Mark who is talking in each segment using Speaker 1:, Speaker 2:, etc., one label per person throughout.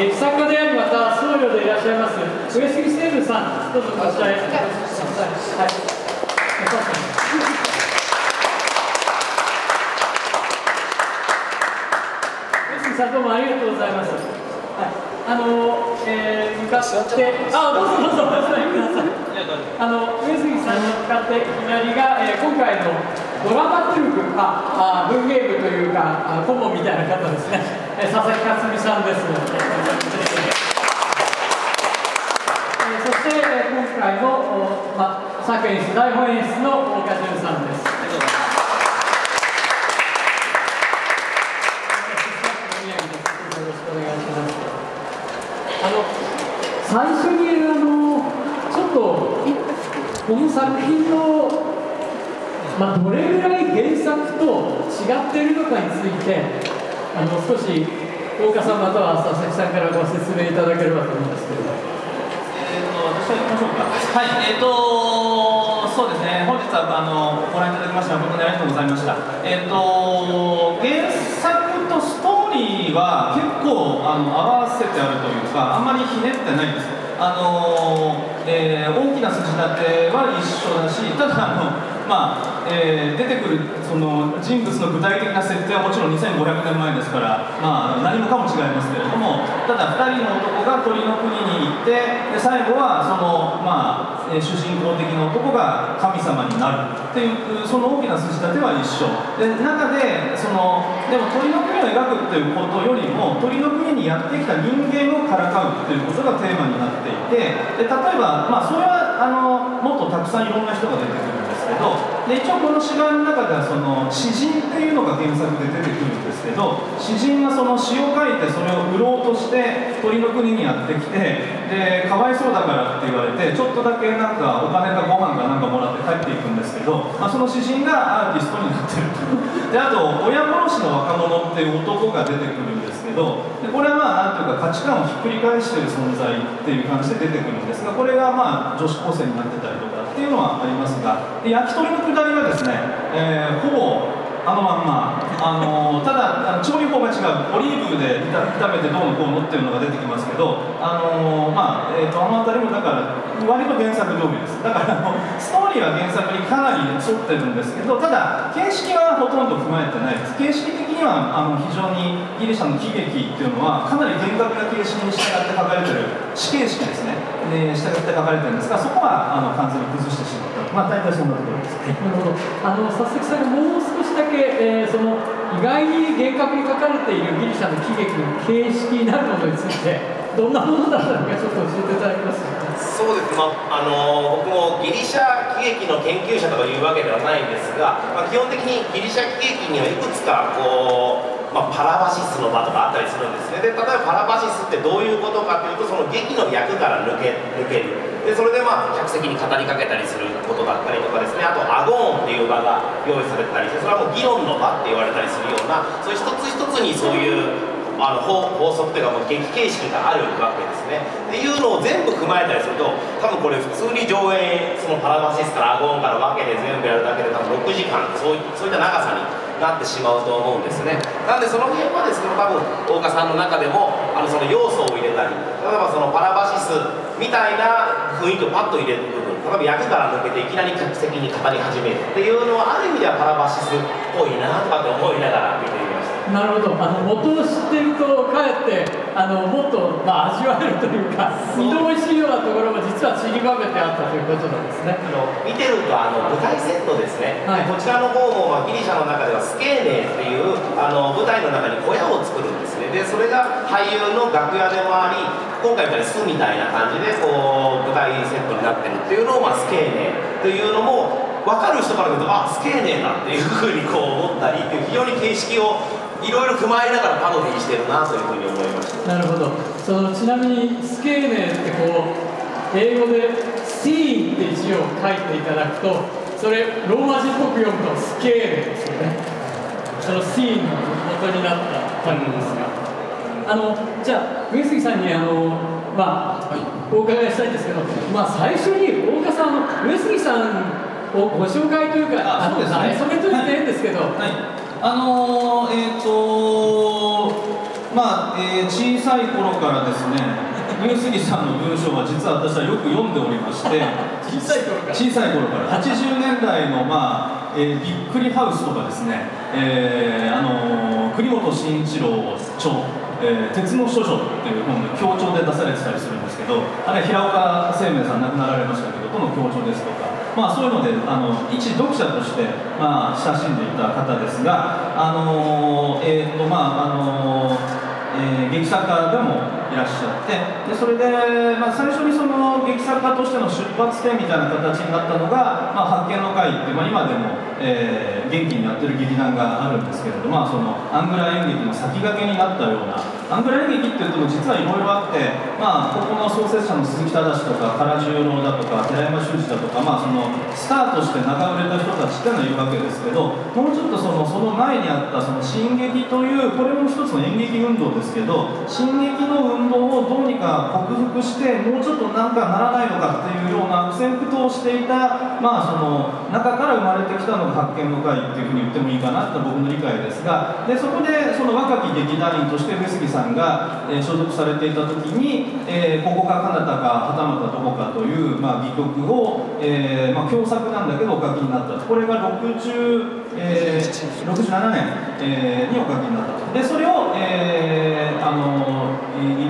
Speaker 1: えー、作家でありまた僧侶でいらっしゃいます上杉聖武さんどうぞこちらへはい上杉さんどうもありがとうございます、はいあの、えー、向かって、あ、どうぞどうぞお座りください。あの、上杉さんに向かって左が、えー、今回のドラマトゥーク、あ、あ文芸部というか、あ顧問みたいな方ですね。えー、佐々木克美さんです。えー、そして、えー、今回の、まあ、作演出、台本演出の大岡潤さんです。最初にあのちょっとこの作品の、まあ、どれぐらい原作と違っているのかについてあの少し大岡さんまたは佐々木さんからご説明いただければと思うんですけど。
Speaker 2: えーと、私は行きましょうか。はい、えーと、そうですね、本日はあのご覧いただきまして誠にありがとうございました。えーと、原作とストーリーは結構あの合わせてあるというか、あんまりひねってないんです。あのえー、大きな筋立ては一緒だし、ただあの、まあえー、出てくるその人物の具体的な設定はもちろん2500年前ですから、まあ、何もかも違いますけれどもただ2人の男が鳥の国に行ってで最後はその、まあ、主人公的な男が神様になるっていうその大きな筋立ては一緒。で中でそのでも鳥の国を描くっていうことよりも鳥の国にやってきた人間をからかうっていうことがテーマになっていてで例えば、まあ、それはあのもっとたくさんいろんな人が出てくる。けどで一応この芝居の中ではその詩人っていうのが原作で出てくるんですけど詩人がその詩を書いてそれを売ろうとして鳥の国にやってきてでかわいそうだからって言われてちょっとだけなんかお金かご飯かなんかもらって帰っていくんですけど、まあ、その詩人がアーティストになってると。であと親殺しの若者っていう男が出てくるんですけどでこれはまあなんていうか価値観をひっくり返してる存在っていう感じで出てくるんですがこれがまあ女子高生になってたりとかっていうのはありますがで焼き鳥のくだりはですね、えー、ほぼあのまんま、あの ただ調理法が違うオリーブで炒めてどうのこうのっていうのが出てきますけど、あのまあえーと、あの辺りもだから割と原作通りです。だからあのストーリーは原作にかなり沿ってるんですけどただ形式はほとんど踏まえてないです。形式的にはあの非常にギリシャの喜劇っていうのはかなり厳格な形式に従って書かれてる死刑式ですねで従って書かれてるんですがそこはあの完全に崩してしまった。まあ大体そんなところです、はい、なるほど。あの
Speaker 1: 佐々木さんがもう少しだけ、えー、その意外に厳格に書かれているギリシャの喜劇の形式になるものについてどんなものだったのかちょっと教えていただけますか？
Speaker 3: そうです、まあ、あの僕もギリシャ喜劇の研究者とかいうわけではないんですが、まあ、基本的にギリシャ喜劇にはいくつかこうまあ、パラバシスの場とかあったりするんですね。で例えばパラバシスってどういうことかというとその劇の役から抜け抜ける。でそれでまあ客席に語りかけたりすることだったりとかですね。あとアゴーンっていう場が用意されてたりしてそれはもう議論の場って言われたりするようなそういう一つ一つにそういうあの法法則というかもう劇形式があるわけですね。っていうのを全部踏まえたりすると多分これ普通に上映そのパラバシスからアゴーンから分けて全部やるだけで多分6時間そうそういった長さになってしまうと思うんですね。なんでその辺はですね多分大岡さんの中でもあのその要素を入れたり例えばそのパラバシスみたいな雰囲気をパッと入れる部分例えば役から抜けていきなり客席に語り始めるっていうのはある意味ではパラバシスっぽいなとかって思いながら見て
Speaker 1: なるほど。あの元を知ってるとかえってあのもっと、まあ、味わえるというか二度おいしいようなところも実は散りばめてあったということなんですね。あ
Speaker 3: の見てるとあの舞台セットですね、はい、こちらの方も、まあ、ギリシャの中ではスケーネーっていうあの舞台の中に小屋を作るんですね。でそれが俳優の楽屋でもあり今回みたいに巣みたいな感じでこう舞台セットになってるっていうのを、まあ、スケーネーというのも分かる人から見るとあスケーネーだっていうふうにこう思ったりっていう非常に形式をいろいろ踏まえながらパロディしてるなというふうに思いました。
Speaker 1: なるほど。そのちなみにスケーネってこう英語で「シーン」って字を書いていただくとそれローマ字っぽく読むとスケーネですよね。そのシーンの元になった単語ですが、あのじゃあ上杉さんにあのまあ、はい、お伺いしたいんですけど、まあ、最初に大岡さん上杉さんをご紹介というか
Speaker 2: あそうですね。
Speaker 1: それといて変ですけど、はい、
Speaker 2: はいあのー、えっ、ー、とまあ、えー、小さい頃からですね 上杉さんの文章は実は私はよく読んでおりまして
Speaker 1: 小さい頃から。
Speaker 2: 小さい頃から。80年代の、まあえー、びっくりハウスとかですね、えー、あの栗本慎一郎著、えー「鉄の処女」っていう本で協調で出されてたりするんですけどあれ平岡生命さん亡くなられましたけどとの協調ですとかまあ、そういうのであの一読者として、まあ、親しんでいた方ですが、あのえーとまああのえー、劇作家でもいらっしゃってでそれで、まあ、最初にその劇作家としての出発点みたいな形になったのが「まあ、発見の会」って、まあ、今でも、えー、元気にやってる劇団があるんですけれど、まあ、そのアングラ演劇の先駆けになったようなアングラ演劇っていうと実はいろいろあって、まあ、ここの創設者の鈴木忠とか唐十郎だとか寺山修司だとか、まあ、そのスタートして中売れた人たちっていうのはいるわけですけどもうちょっとそのその前にあったその進撃というこれも一つの演劇運動ですけど進撃の運動運動をどうにか克服してもうちょっとなんかならないのかっていうような苦戦苦闘していた、まあ、その中から生まれてきたのが発見の会っていうふうに言ってもいいかなと僕の理解ですがでそこでその若き劇団員として上杉さんが、えー、所属されていた時に、えー、ここか彼方かはたまたどこかという、まあ、戯曲を、えーまあ、共作なんだけどお書きになった。これが60、えー、67年、えー、にお書きになったでそれを、えー、あの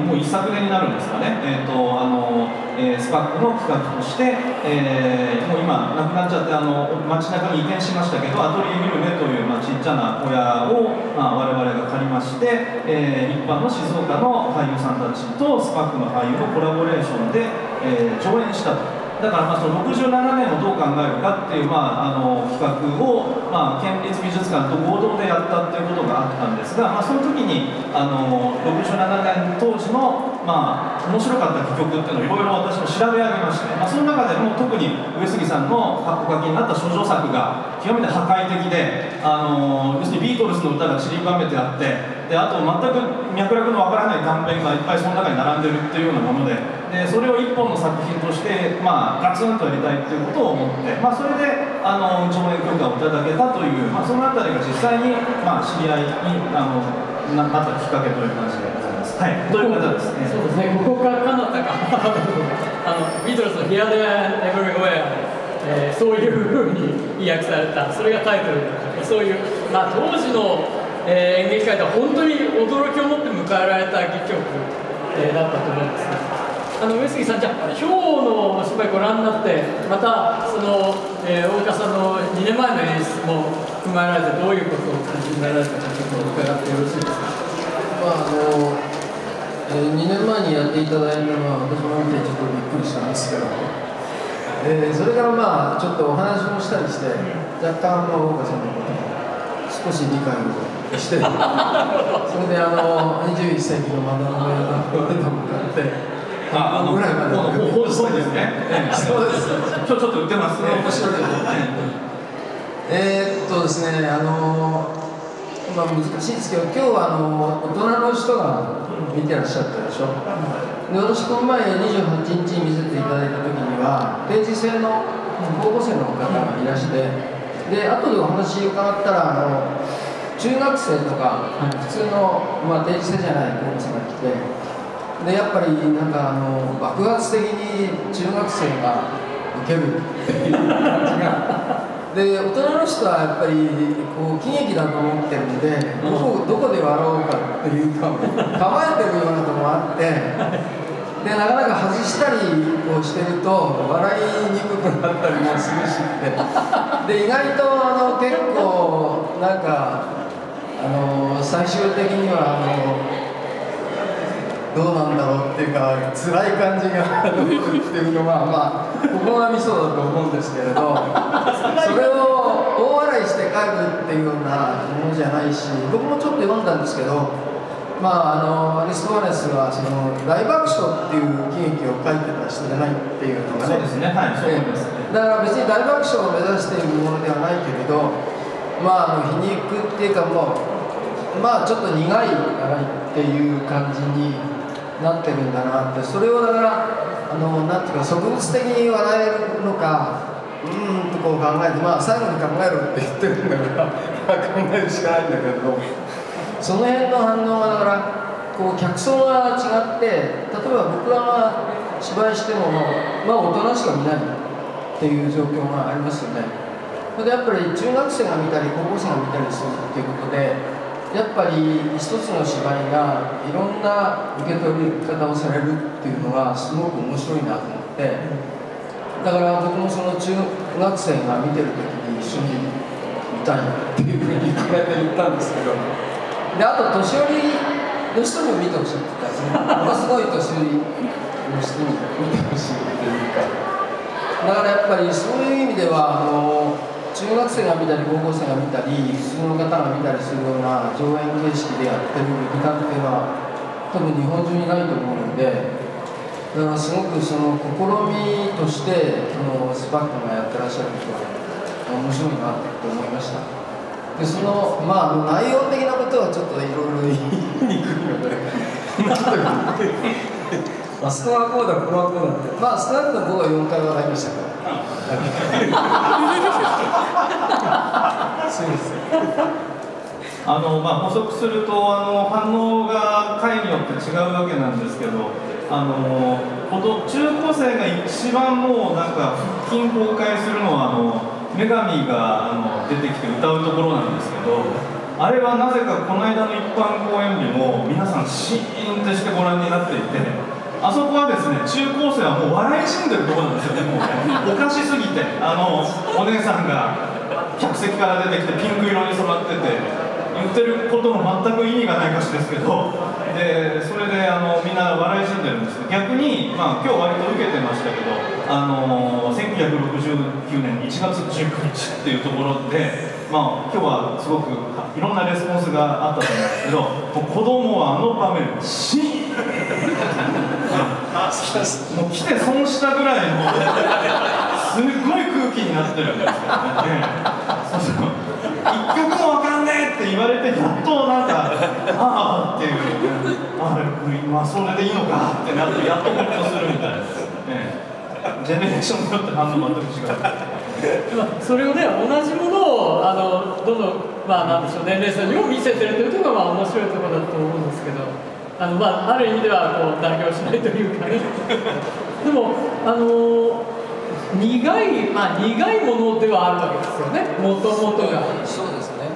Speaker 2: もう一昨年になるんですかね、えーとあのえー、スパックの企画として、えー、もう今なくなっちゃってあの街中に移転しましたけどアトリエビルメという、まあ、ちっちゃな小屋を、まあ、我々が借りまして、えー、一般の静岡の俳優さんたちとスパックの俳優のコラボレーションで、えー、上演したと。だからまあその67年をどう考えるかっていう、まあ、あの企画を、まあ、県立美術館と合同でやったっていうことがあったんですが、まあ、その時にあの67年当時の、まあ、面白かった戯曲っていうのをいろいろ私も調べ上げまして、まあ、その中でも特に上杉さんのお書きになった処女作が極めて破壊的であの要するにビートルズの歌が散りばめてあってであと全く脈絡のわからない断片がいっぱいその中に並んでるっていうようなものででそれを一本の作品として、まあ、ガツンとやりたいっていうことを思って、まあ、それであの上演許可をいただけたという、まあ、そのあたりが実際に、まあ、知り合いにあのなったきっかけという話でございます。はい、という方ですね？
Speaker 1: そうですね。ここからかなったか。あのビートルズの Here There Everywhere、えー、そういうふうに 意訳された、それがタイトル、そういうまあ当時のえー、演劇界では本当に驚きを持って迎えられた戯曲、えー、だったと思うんですあの上杉さん、じゃあ、今日のお芝居ご覧になって、またその、えー、大岡さんの2年前の演出も踏まえられて、どういうことを感じになられたか、ちょっと伺ってよろしいですか。
Speaker 4: まああのえー、2年前にやっていただいたのは、私も見てちょっとびっくりしたんですけど、えー、それからまあ、ちょっとお話もしたりして、若干、大岡さんのことも少し理解を。してそれであの21世紀の学びのと向かって
Speaker 2: あ、あのぐらいまでそうですね。
Speaker 4: そうです。
Speaker 2: 今日ちょっと売ってますね。
Speaker 4: 面白いえー、っとですね、あのまあ難しいですけど、今日はあの大人の人が見てらっしゃったでしょ。で私この前28日に見せていただいた時には定時制の高校生の方がいらして、で後でお話伺ったらあの。中学生とか、普通の、まあ、定時制じゃない高校生が来てでやっぱりなんかあの爆発的に中学生が受けるっていう感じが。で大人の人はやっぱりこう喜劇だと思ってるんでどこどこで笑おうかっていうか構えてるようなとこもあってでなかなか外したりこうしてると笑いにくくなったりもするしって。で意外とあの結構なんかあの最終的にはあのどうなんだろうっていうか辛い感じがっていうのはまあここがミソだと思うんですけれどそれを大笑いして帰るっていうようなものじゃないし僕もちょっと読んだんですけどまあ、あのアリストワネスはその大爆笑っていう喜劇を書いてた人じゃないっていうのがね。
Speaker 2: そうですね。はい。そうです
Speaker 4: だから別に大爆笑を目指しているものではないけれどまあ皮肉っていうかもうまあちょっと苦い笑いっていう感じになってるんだなって。それをだからあのなんていうか植物的に笑えるのかうんとこう考えてまあ最後に考えろって言ってるんだから考えるしかないんだけど。その辺の反応はだからこう客層が違って例えば僕らが芝居してもまあ大人しか見ないっていう状況がありますよね。れやっぱり中学生が見たり高校生が見たりするっていうことでやっぱり一つの芝居がいろんな受け取り方をされるっていうのがすごく面白いなと思ってだから僕もその中学生が見てる時に一緒に見たいっていうふうに言ったんですけどであと年寄りの人にも見てほしいって言ったんですね。ものすごい年寄りの人に見てほしいっていうか。だからやっぱりそういう意味ではあの中学生が見たり高校生が見たり普通の方が見たりするような上演形式でやってる劇団っていうのは多分日本中にないと思うのでだからすごくその試みとしてあのスパックがやってらっしゃることは面白いなと思いました。でそのまあ内容的なことはちょっといろいろ言いにくいので。あそこはこうだここはこうだってまあ少なくとも僕は4回分かりましたからそうです
Speaker 2: あのまあ、補足するとあの反応が回によって違うわけなんですけどあの中高生が一番もうなんか腹筋崩壊するのはあの女神があの出てきて歌うところなんですけどあれはなぜかこの間の一般公演日も皆さんシーンとしてご覧になっていてあそこはですね中高生はもう笑い死んでるところなんですよねもうおかしすぎて。あのお姉さんが客席から出てきてピンク色に染まってて言ってることも全く意味がない歌詞ですけどでそれであのみんな笑い死んでるんです。逆に、まあ、今日割と受けてましたけどあの1969年1月19日っていうところで、まあ、今日はすごくいろんなレスポンスがあったと思うんですけどもう子供はあの場面シーン来て損したぐらいのすっごい空気になってるんですよね。そうそう一曲もわかんねえって言われてやっとなんかああっていうあまあそれでいいのかってなってやっとホッとするみたいな、ね、ジェネレーションによって反応全く違う。
Speaker 1: それをね同じものをあのどのまあなんでしょう年齢層にも見せてるというところがまあ面白いところだと思うんですけどあのまあある意味ではこう代表しないというかね。でもあの苦いまあ苦いものではあるわけですよね。もともとが。
Speaker 4: そうですね。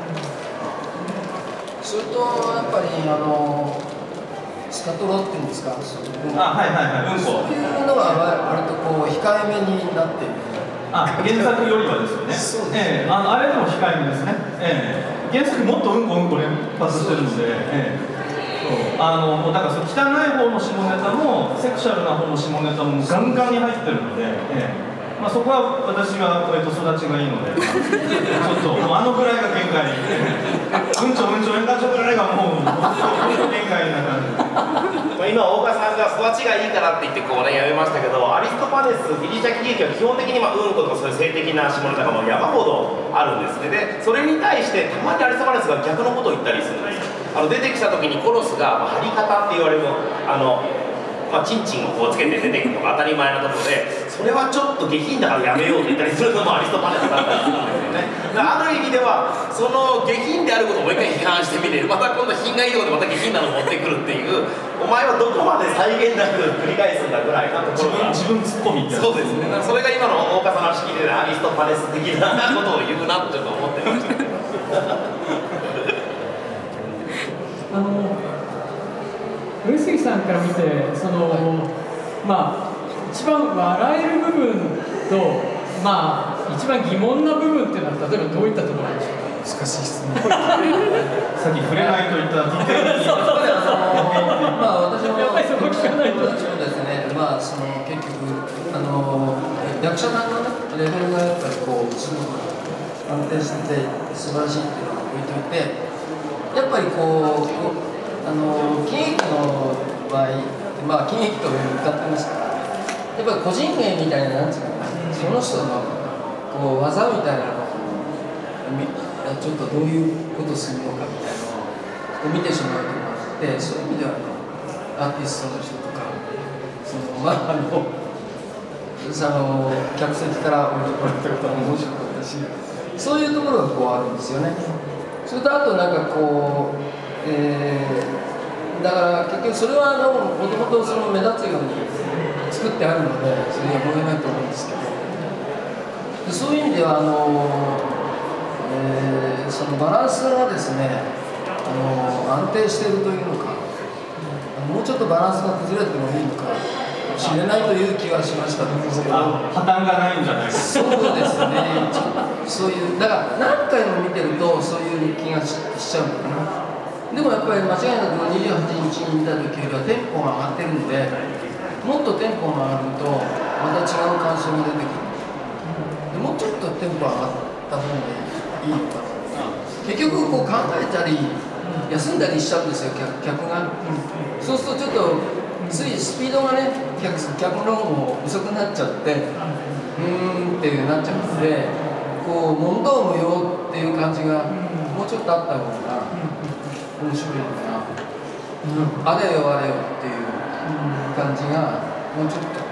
Speaker 4: それとやっぱりあのスカトロっていうんですか？
Speaker 2: あはいはいはい。うんこ。
Speaker 4: そういうのが割とこう控えめになってる。
Speaker 2: あ原作よりはですよね。
Speaker 4: そうです
Speaker 2: ええ。あのあれでも控えめですね、ええ、原作もっとうんこうんこ連発してるのでええ。そうあのもうだからその汚い方の下ネタもセクシャルな方の下ネタもガンガンに入ってるので、ええ。まあ、そこは私は、えっと、育ちがいいので、まあ、ちょっともうあのぐらいが限界。うんちょうんちょ円環ちょぐらいがもう限界な感じ
Speaker 3: 今大川さんが育ちがいいからって言ってこうねやめましたけどアリストパネスギリシャ喜劇は基本的にまあうんことかそういう性的な下ネタがもう山ほどあるんですねでそれに対してたまにアリストパネスが逆のことを言ったりするんですよあの出てきた時にコロスが、まあ、張り方って言われるあのまあ、チンチンをこうつけて出てくるのが当たり前なところでそれはちょっと下品だからやめようと言ったりするのもアリストパネスだったりするんですよね。ある意味ではその下品であることをもう一回批判してみてまた今度品がいいところでまた下品なのを持ってくるっていうお前はどこまで再現なく繰り返すんだぐらいなところが
Speaker 2: 自分自分ツッコミって
Speaker 3: そうですね。それが今の大岡さん切りでアリストパネス的なことを言うなってちょっと思ってましたけど
Speaker 1: あの上杉さんから見てその、まあ一番笑える部分とまあ一番疑問な部分っていうのは例えばどういったところでしょうか？
Speaker 4: 難しい質問。
Speaker 2: さっき触れないと言ったディテールに。
Speaker 4: まあ私も
Speaker 1: やっぱりそこ聞かないと。
Speaker 4: 私もですねまあその結局あの役者さんのねレベルがやっぱりこうすごく安定してて素晴らしいっていうのを置いといてやっぱりこうこうあの喜劇の場合まあ喜劇と歌ってますからやっぱり個人芸みたいななんていうかなその人のこう技みたいなのをちょっとどういうことするのかみたいなのを見てしまうところがあってそういう意味ではねアーティストの人とかそのまああのその客席から置いてこられたことも面白かったしそういうところがこうあるんですよね。それとあとなんかこう、えーだから結局それはあのもともとその目立つように作ってあるのでそれには燃えないと思うんですけどそういう意味ではあの、えーそのバランスがですねあの安定しているというのかもうちょっとバランスが崩れてもいいのかしれないという気はしましたんですけど。
Speaker 2: あ破綻がないんじゃないか
Speaker 4: そうですね、そういう、だから何回も見てると、そういう気がししちゃうのかな。でもやっぱり間違いなく28日に見た時よりはテンポが上がってるんで、もっとテンポが上がると、また違う感想が出てくる。でもうちょっとテンポ上がった方がいいのかな。結局こう考えたり、休んだりしちゃうんですよ、客客が。そうするとちょっと、ついスピードがね、客客の方も遅くなっちゃって、うーんっていうなっちゃうので、こう問答無用っていう感じがもうちょっとあった方が面白いのかな、あれよあれよっていう感じがもうちょっと。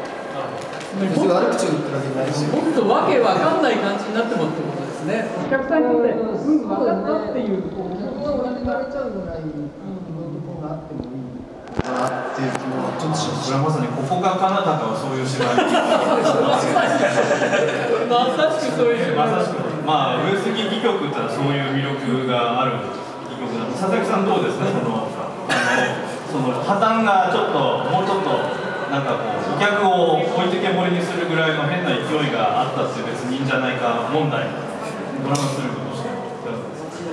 Speaker 4: 別に悪口を言ってるわけじゃないですよ。
Speaker 1: もっとわけわかんない感じになってもってことですね。お客さんにとってうん分かったっていう
Speaker 4: れちゃうぐらい。のところがあってもいいかなっていう気もちょっとしました。
Speaker 5: それはまさにここが彼方かはそういう芝居
Speaker 1: まさしくそういう
Speaker 5: まさしくまあ上杉戯曲ってのはそういう魅力がある戯曲だと佐々木さんどうですかそのあのその破綻がちょっともうちょっとなんかこうお客を置いてけぼりにするぐらいの変な勢いがあったって別にいいんじゃないか問題。ドラマする。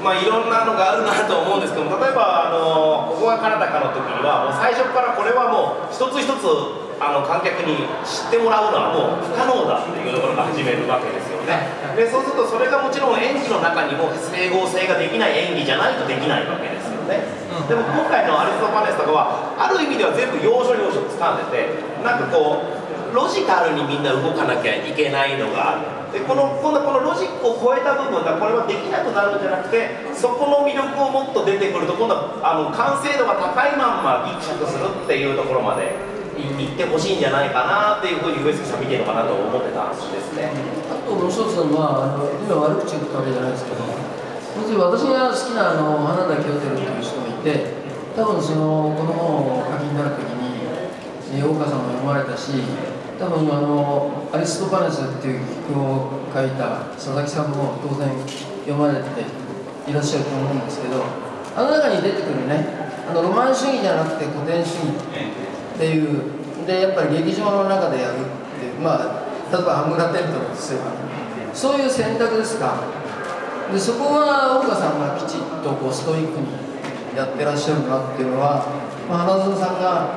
Speaker 3: まあいろんなのがあるなと思うんですけど例えばあのここがカナダかの時にはもう最初からこれはもう一つ一つあの観客に知ってもらうのはもう不可能だっていうところから始めるわけですよね。でそうするとそれがもちろん演技の中にも整合性ができない演技じゃないとできないわけですよね。でも今回のアリストパネスとかはある意味では全部要所要所掴んでてなんかこうロジカルにみんな動かなきゃいけないのがあるでこの今度このロジックを超えた部分がこれはできなくなるんじゃなくてそこの魅力をもっと出てくると今度はあの完成度が高いまんまギクシャクするっていうところまでい行ってほしいんじゃないかなっていうふうに上杉さん見てるのかなと思ってたんですね。
Speaker 4: あともう一つは、あの今悪口言ったわけじゃないですけど、要するに私が好きなあの花田清照という人がいて、多分そのこの本を書きになるときに、え大川さんも読まれたし、多分あのアリストパネスっていう曲を書いた佐々木さんも当然読まれていらっしゃると思うんですけど、あの中に出てくるね、あのロマン主義じゃなくて古典主義っていうでやっぱり劇場の中でやるっていうまあ例えばアングラテントとすればそういう選択ですか？でそこは大川さんがきちっとこうストイックにやってらっしゃるなっていうのは、まあ、花園さんが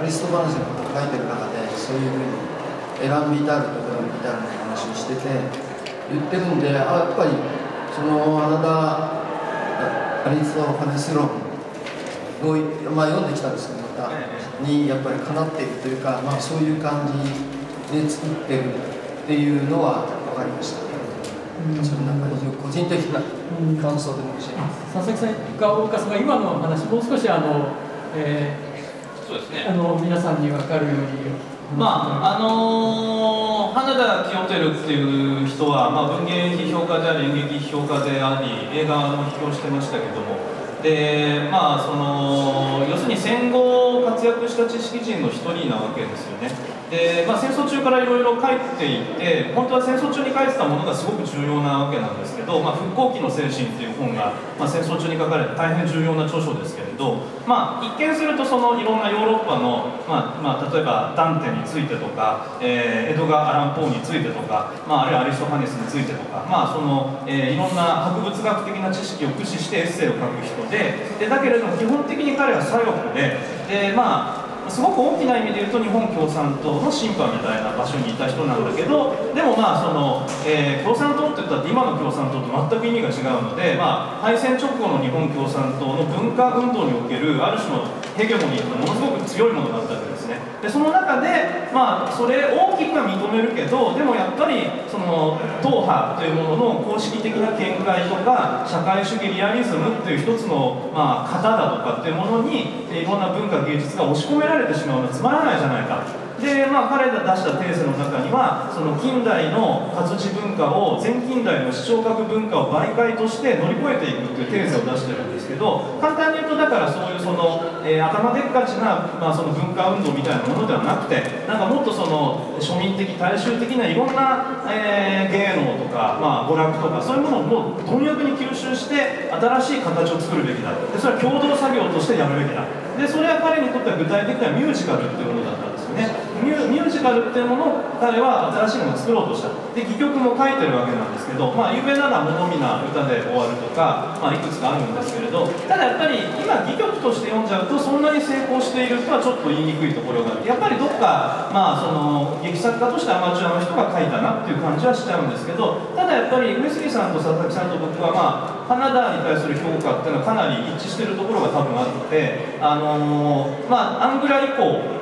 Speaker 4: アリストバネスのことを書いてる中でそういうふうに選んでいたるところに至るの話をしてて言ってるんであやっぱりその花田アリストバネス論を、まあ、読んできたんですけどまた。にやっぱりかなっているというか、まあ、そういう感じで作ってるっていうのは分かりました、それなん。か非常に個人的な感想でもしれない
Speaker 1: 佐々木さんが大岡さんが今の話もう少しあの、え
Speaker 2: そうですね。
Speaker 1: ーあの皆さんに分かるように
Speaker 2: まああのー花田清照っていう人は、まあ、文芸批評家であり演劇批評家であり映画も批評してましたけども。でまあその要するに戦後活躍した知識人の一人なわけですよね。で、まあ、戦争中からいろいろ書いていて本当は戦争中に書いてたものがすごく重要なわけなんですけど「まあ、復興期の精神」っていう本が、まあ、戦争中に書かれた大変重要な著書ですけれど、まあ、一見するとそのいろんなヨーロッパの、まあまあ、例えばダンテについてとか、えーエドガー・アラン・ポーについてとか、まあ、あるいはアリストファネスについてとか、まあそのえーいろんな博物学的な知識を駆使してエッセイを書く人ででだけれども基本的に彼は左翼でで、まあすごく大きな意味で言うと日本共産党の審判みたいな場所にいた人なんだけどもまあその、えー共産党って言ったって今の共産党と全く意味が違うので、まあ、敗戦直後の日本共産党の文化運動におけるある種のヘゲモニーがものすごく強いものだったわけですね。でその中で、まあ、それ大きくは認めるけどでもやっぱりその党派というものの公式的な見解とか社会主義リアリズムっていう一つの、まあ、型だとかっていうものにいろんな文化芸術が押し込められてしまうのはつまらないじゃないか。で、まあ、彼が出したテーゼの中にはその近代の活字文化を前近代の視聴覚文化を媒介として乗り越えていくっていうテーゼを出してるんですけど簡単に言うとだからそういうその、えー、頭でっかちな、まあ、その文化運動みたいなものではなくてなんかもっとその庶民的大衆的ないろんな、えー、芸能とか、まあ、娯楽とかそういうものをもう貪欲に吸収して新しい形を作るべきだ。でそれは共同作業としてやるべきだ。でそれは彼にとっては具体的にはミュージカルっていうものだった。ね。ミュージカルっていうものを彼は新しいものを作ろうとした。で戯曲も書いてるわけなんですけど、まあ、有名なのは「物見な歌で終わる」とか、まあ、いくつかあるんですけれどただやっぱり今戯曲として読んじゃうとそんなに成功しているとはちょっと言いにくいところがあってやっぱりどっか、まあ、その劇作家としてアマチュアの人が書いたなっていう感じはしちゃうんですけどただやっぱり上杉さんと佐々木さんと僕はまあ花田に対する評価っていうのはかなり一致してるところが多分あってあのー、まあアングラ以降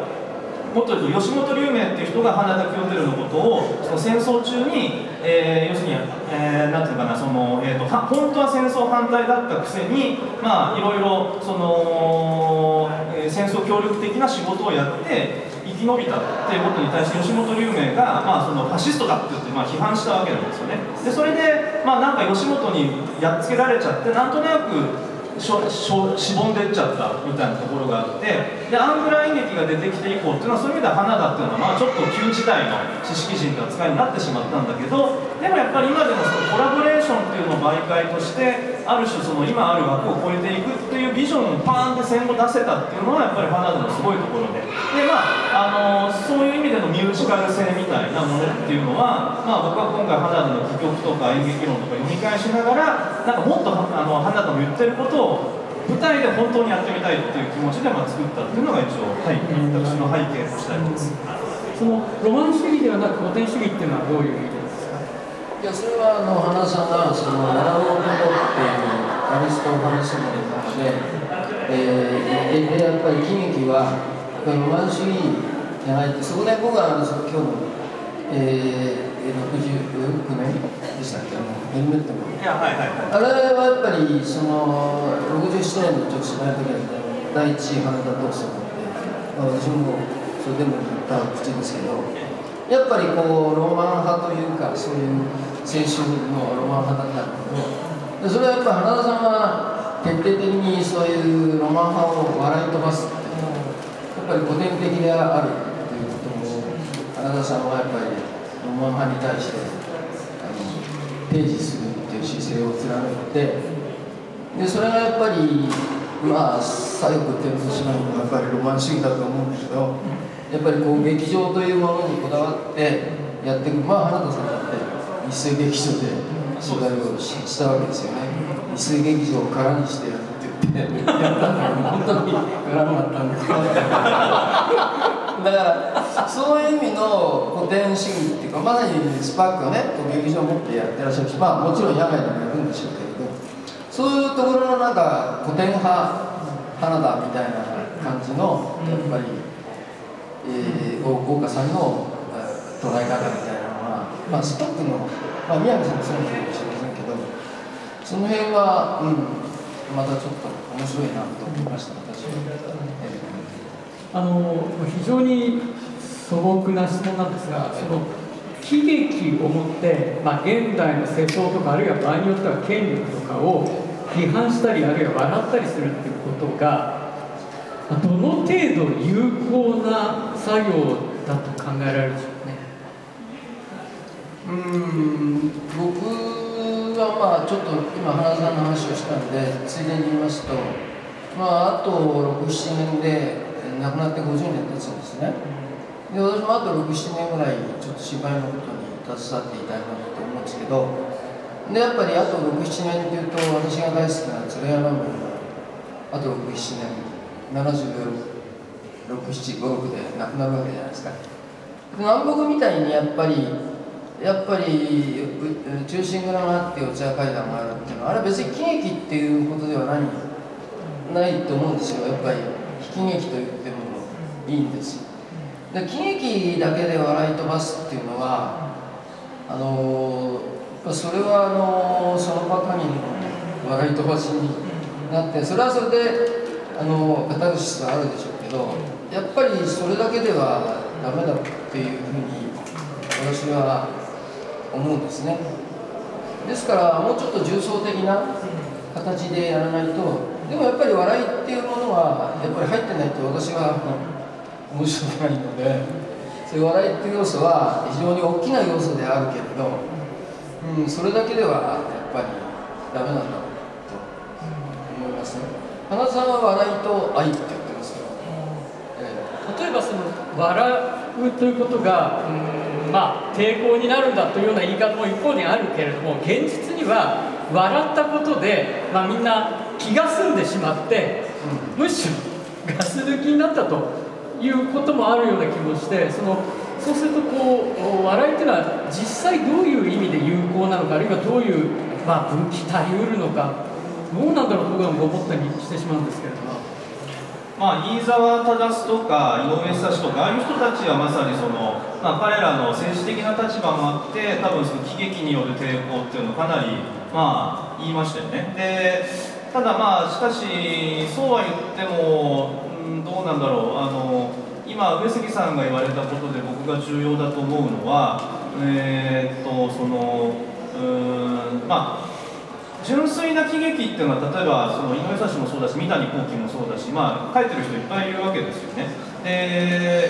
Speaker 2: もっと言うと吉本龍明っていう人が花田清輝のことをその戦争中に、えー、要するに、えー、なんていうかなその、えーと、本当は戦争反対だったくせにまあいろいろその、えー、戦争協力的な仕事をやって生き延びたっていうことに対して吉本龍明が、まあ、そのファシストだって言って、まあ、批判したわけなんですよね。でそれで、まあ、なんか吉本にやっつけられちゃってなんとなくしょしょしぼんでっちゃったみたいなところがあってでアングラ演劇が出てきて以降っていうのはそういう意味では花田っていうのはまあちょっと旧時代の知識人と扱いになってしまったんだけどでもやっぱり今でもそのコラボレーションっていうのを媒介としてある種その今ある枠を超えていくっていうビジョンをパーンって戦後出せたっていうのはやっぱり花田のすごいところで。でまああのそういう意味でのミュージカル性みたいなものっていうのは、まあ、僕は今回花田の戯曲とか演劇論とか読み返しながらなんかもっとあの花田の言ってることを舞台で本当にやってみたいっていう気持ちでまあ作ったっていうのが一応、はい、私の背景としてあります。
Speaker 1: そのロマン主義ではなく古典主義っていうのはどういう意味ですか？
Speaker 4: いやそれはあの花田さんがその「奈良の男」っていうアリストを話してもらったので、えー、でやっぱり喜劇はロマン主義じゃないってそこで僕はあの今日の、えー、69年でしたっけ？あのヘルメットの。
Speaker 2: はいはい、
Speaker 4: あれはやっぱりその67年の女子大の時は第一位花田闘争で、まあ、私もそれでも言った口ですけどやっぱりこうロマン派というかそういう青春のロマン派だったんだけどそれはやっぱり花田さんは徹底的にそういうロマン派を笑い飛ばすってぱり古典的であるということも花田さんはやっぱりロマン派に対してあの提示する姿勢を貫いてでそれがやっぱりまあ左翼っていうのしまうのがやっぱりロマン主義だと思うんだけどやっぱりこう劇場というものにこだわってやっていくまあ花田さんだって一斉劇場で取材をしたわけですよね。一斉劇場を空にしてってやったんだけど本当に空になったんですけどだからそういう意味の古典主義っていうかまさにスパークがね劇場を持ってやってらっしゃるしまあもちろん野外でもやるんでしょうけれどそういうところのなんか古典派花田みたいな感じのやっぱり、えー、豪華さんの捉え方みたいなのは、まあ、ストックの、まあ、宮城さんもそうかもしれませんけどその辺は、うん、またちょっと面白いなと思いました私は。えー
Speaker 1: あの非常に素朴な質問なんですがその喜劇をもって、まあ、現代の世相とかあるいは場合によっては権力とかを批判したりあるいは笑ったりするっていうことがどの程度有効な作業だと考えられるでしょうね？
Speaker 4: うん僕はまあちょっと今花さんの話をしたんでついでに言いますとまああと67年で亡くなって50年経つんですね。で私もあと67年ぐらいちょっと芝居のことに携わっていたいなと思うんですけどでやっぱりあと67年っていうと私が大好きな鶴山門があと67年76756で亡くなるわけじゃないですか。南北みたいにやっぱりやっぱり中心蔵があってお茶会談があるっていうのはあれ別に喜劇っていうことではないないと思うんですよやっぱり喜劇と言ってもいいんです。で喜劇だけで笑い飛ばすっていうのはあのそれはあのその場限りの笑い飛ばしになってそれはそれであのカタルシスはあるでしょうけどやっぱりそれだけではダメだっていうふうに私は思うんですね。ですからもうちょっと重層的な形でやらないとでもやっぱり笑いっていうものはやっぱり入ってないと私は面白くないのでそういう笑いっていう要素は非常に大きな要素であるけれど、うん、それだけではやっぱりダメなんだと思いますね。花さんは笑いと愛って言ってますけど、
Speaker 1: え例えばその笑うということが、うん、まあ抵抗になるんだというような言い方も一方にあるけれども現実には笑ったことで、まあ、みんな気が済んでしまって、うん、むしろガス抜きになったということもあるような気もしてそのそうするとこう笑いっていうのは実際どういう意味で有効なのかあるいはどういう、まあ、分岐たりうるのかどうなんだろうと僕は思ったりしてしまうんですけれども。
Speaker 2: まあ、飯沢忠とか井上久志とかああいう人たちはまさにその、まあ、彼らの政治的な立場もあって多分その喜劇による抵抗っていうのをかなり、まあ、言いましたよね。でただまあしかしそうは言ってもんどうなんだろう。あの今上杉さんが言われたことで僕が重要だと思うのはえー、っとそのうんまあ純粋な喜劇っていうのは例えばその井上久志もそうだし三谷幸喜もそうだしまあ書いてる人いっぱいいるわけですよね。で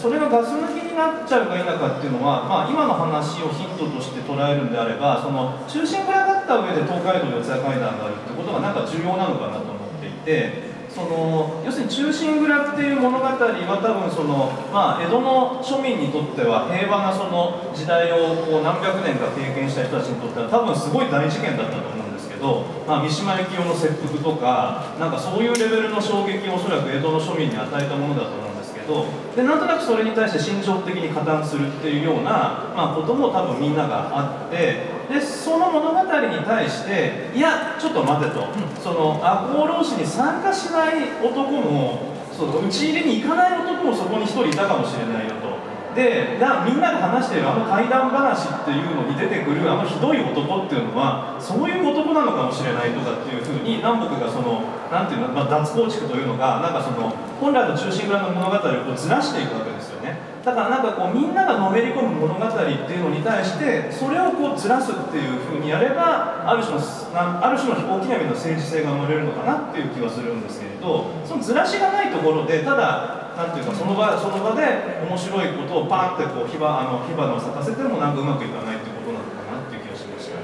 Speaker 2: それがガス抜きになっちゃうか否かっていうのは、まあ、今の話をヒントとして捉えるんであればその中心からだった上で東海道四谷階段があるってことがなんか重要なのかなと思っていてその要するに「忠臣蔵」っていう物語は多分その、まあ、江戸の庶民にとっては平和なその時代をこう何百年か経験した人たちにとっては多分すごい大事件だったと思うんですけど、まあ、三島由紀夫の切腹とかなんかそういうレベルの衝撃をおそらく江戸の庶民に与えたものだと思うんですけどでなんとなくそれに対して心情的に加担するっていうような、まあ、ことも多分みんながあってでその物語に対していやちょっと待てと、うん、その赤穂浪士に参加しない男もそう討ち入れに行かない男もそこに1人いたかもしれないよと。でなみんなが話しているあの怪談話っていうのに出てくるあのひどい男っていうのはそういう男なのかもしれないとかっていうふうに南北がそのなんていうの、まあ、脱構築というのがなんかその本来の中心蔵の物語をこうずらしていくわけですだからなんかこうみんながのめり込む物語っていうのに対してそれをこうずらすっていうふうにやればある種のある種の大きな意味の政治性が生まれるのかなっていう気はするんですけれどそのずらしがないところでただなんていうかその場その場で面白いことをパーンってこう火花あの火花を咲かせてもなんかうまくいかないっていうことなのかなっていう気がしました。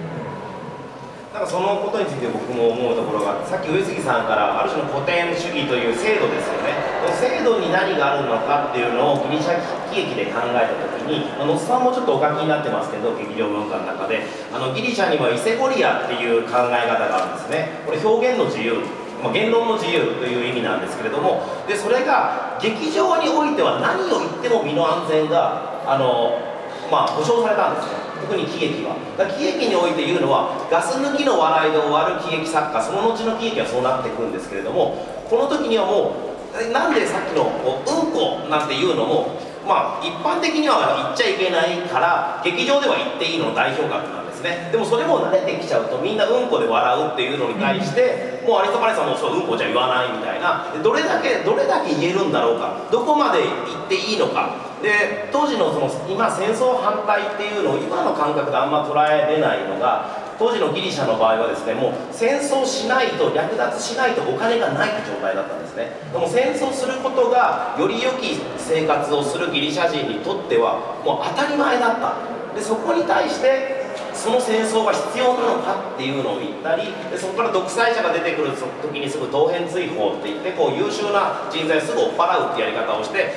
Speaker 3: なんかそのことについて僕も思うところがさっき上杉さんからある種の古典主義という制度ですよね。制度に何があるのかっていうのをギリシャ喜劇で考えた時に野津さんもちょっとお書きになってますけど劇場文化の中で。あのギリシャにはイセゴリアっていう考え方があるんですね。これ表現の自由まあ、言論の自由という意味なんですけれども。でそれが劇場においては何を言っても身の安全があの、まあ、保障されたんですね。特に喜劇は。だ喜劇において言うのはガス抜きの笑いで終わる喜劇作家その後の喜劇はそうなってくんですけれどもこの時にはもうなんでさっきのこ「うんこ」なんていうのもまあ一般的には言っちゃいけないから劇場では言っていいの代表格なんですね。でもそれも慣れてきちゃうとみんなうんこで笑うっていうのに対して、もうアリストパレスはもうそううんこじゃ言わないみたいな。どれだけどれだけ言えるんだろうか。どこまで言っていいのか。で当時のその今戦争反対っていうのを今の感覚であんま捉えれないのが当時のギリシャの場合はですねもう戦争しないと略奪しないとお金がない状態だったんですね。でも戦争することがより良き生活をするギリシャ人にとってはもう当たり前だった。でそこに対してその戦争が必要なのかっていうのを言ったりでそこから独裁者が出てくる時にすぐ当編追放って言ってこう優秀な人材をすぐ追っ払うってやり方をして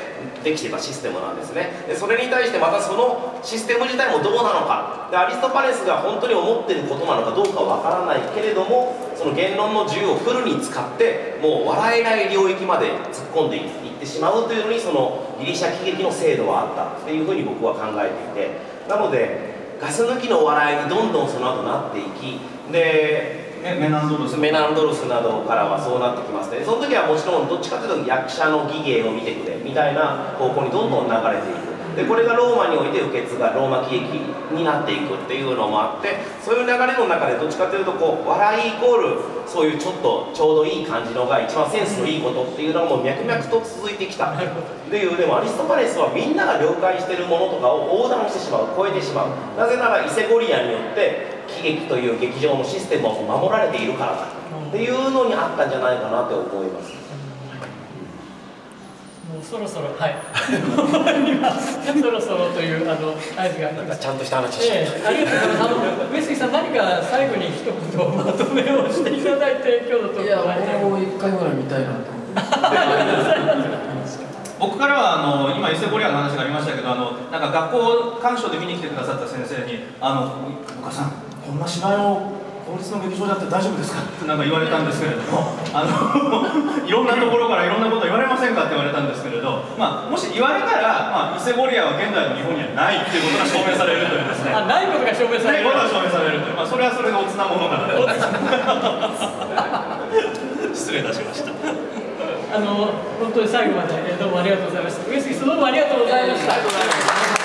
Speaker 3: できてたシステムなんですね。でそれに対してまたそのシステム自体もどうなのかでアリストパレスが本当に思ってることなのかどうかわからないけれどもその言論の自由をフルに使ってもう笑えない領域まで突っ込んでいってしまうというのにそのギリシャ喜劇の制度はあったっていうふうに僕は考えていて。なのでガス抜きの笑いにどんどんその後なっていきで
Speaker 2: メナンドルス。
Speaker 3: メナンドルスなどからはそうなってきますね。その時はもちろんどっちかというと役者の技芸を見てくれみたいな方向にどんどん流れていくでこれがローマにおいて受け継がローマ喜劇になっていくっていうのもあってそういう流れの中でどっちかというとこう笑いイコールそういうちょっとちょうどいい感じのが一番センスのいいことっていうのがもう脈々と続いてきた。っていうでもアリストファレスはみんなが了解してるものとかを横断してしまう超えてしまう。なぜならイセゴリアによって喜劇という劇場のシステムを守られているからだっていうのにあったんじゃないかなって思います。
Speaker 1: もうそろそろはい。今そろそろというあの合図が
Speaker 3: なんかちゃんとした話して。
Speaker 1: ええ、ありがとうございます。あの上杉さん、何か最後に一言まとめをしていただいて、今日のところ
Speaker 4: いやもう一回ぐらい見たいなと思って。
Speaker 2: 僕からはあの今伊勢ゴリアの話がありましたけどあのなんか学校鑑賞で見に来てくださった先生に「あのお母さんこんな芝居を公立の劇場でやって大丈夫ですか?」ってなんか言われたんですけれどもあの いろんなところからいろんなこと言われませんかって言われたんですけれど、まあ、もし言われたら、まあ、伊勢ゴリアは現代の日本にはないっていうことが証明されるというですね
Speaker 1: あ、ないことが証明される。
Speaker 2: ないことが証明されるという、まあ、それはそれでおつなものなので失礼いたしました。
Speaker 1: あの、本当に最後まで、えーどうもありがとうございました。上杉さん、どうもありがとうございました。